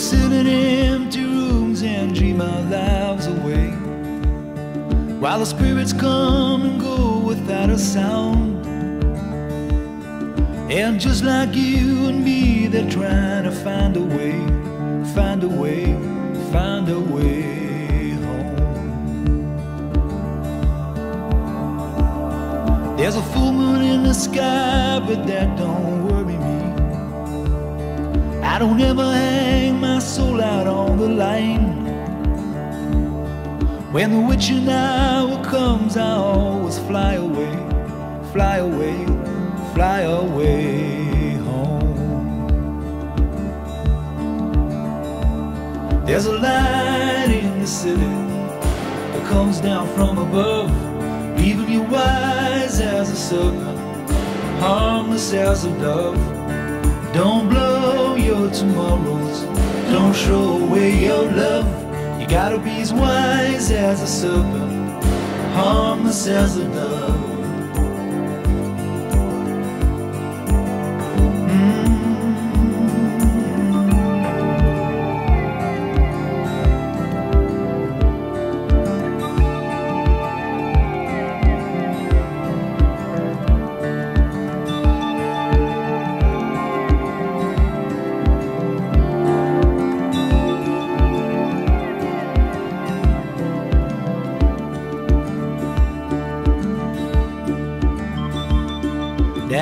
sit in empty rooms and dream our lives away. While the spirits come and go without a sound. And just like you and me, they're trying to find a way, find a way, find a way home. There's a full moon in the sky, but that don't worry me. I don't ever hang my soul out on the line. When the witching hour comes, I always fly away, fly away, fly away home. There's a light in the city that comes down from above, leaving you wise as a serpent, harmless as a dove. Don't blow your tomorrows, don't show away your love. You gotta be as wise as a serpent, harmless as a dove.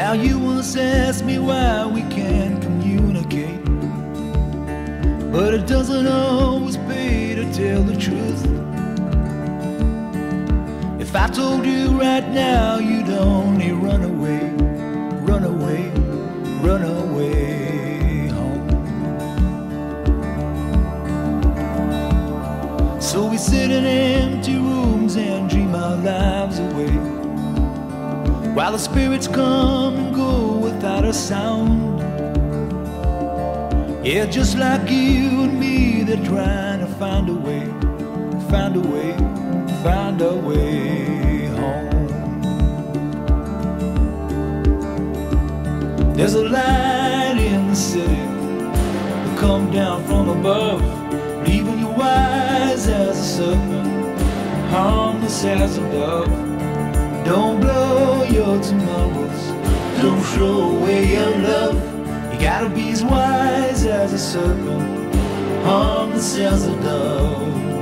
Now you once asked me why we can't communicate. But it doesn't always pay to tell the truth. If I told you right now you'd only run away Run away, run away home. So we sit in empty rooms and dream our lives while the spirits come and go without a sound. Yeah, just like you and me, they're trying to find a way, find a way, find a way home. There's a light in the city that come down from above, leaving you wise as a serpent, harmless as a dove. Don't blow your tomorrows. Don't throw away your love. You gotta be as wise as a serpent, harmless as a dove.